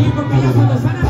bien porque ya cuando están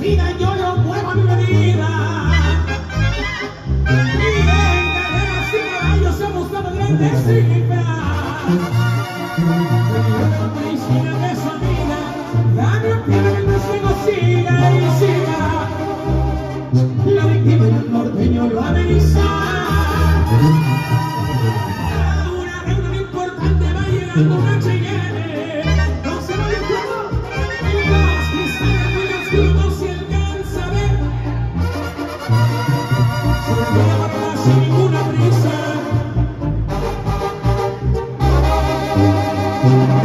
vida yo lo muevo a mi medida. Y en carrera sin años somos tan grandes sin Thank you.